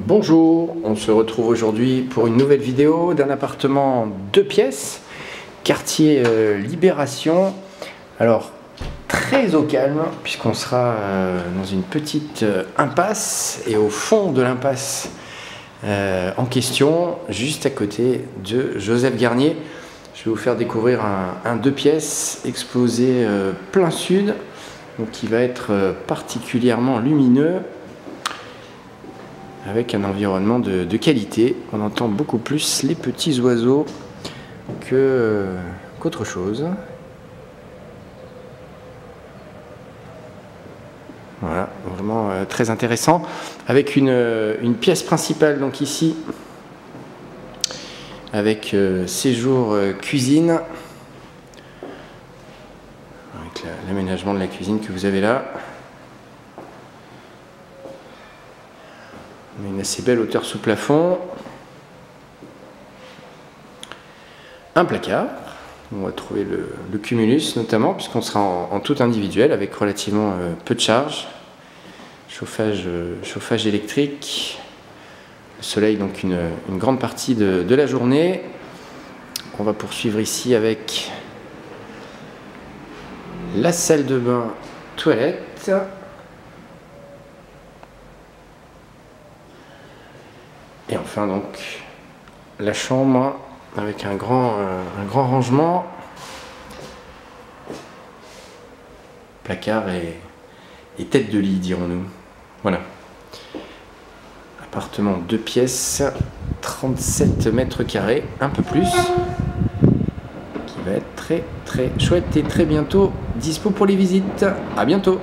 Bonjour, on se retrouve aujourd'hui pour une nouvelle vidéo d'un appartement deux pièces, quartier euh, Libération. Alors, très au calme, puisqu'on sera euh, dans une petite euh, impasse, et au fond de l'impasse en question, juste à côté de Joseph Garnier. Je vais vous faire découvrir un, deux pièces exposé plein sud, donc qui va être particulièrement lumineux avec un environnement de, qualité. On entend beaucoup plus les petits oiseaux qu'autre chose. Voilà, vraiment euh, très intéressant. Avec une, une, pièce principale, donc ici, avec euh, séjour euh, cuisine, avec l'aménagement de la cuisine que vous avez là. On a une assez belle hauteur sous plafond. Un placard. On va trouver le, cumulus notamment, puisqu'on sera en, tout individuel avec relativement euh, peu de charge. Chauffage, euh, chauffage électrique. Le soleil, donc une, grande partie de, de, la journée. On va poursuivre ici avec la salle de bain toilette. Enfin donc la chambre avec un grand, euh, rangement, placard et, tête de lit dirons-nous. Voilà. Appartement deux pièces, 37 mètres carrés, un peu plus, qui va être très très chouette et très bientôt dispo pour les visites. À bientôt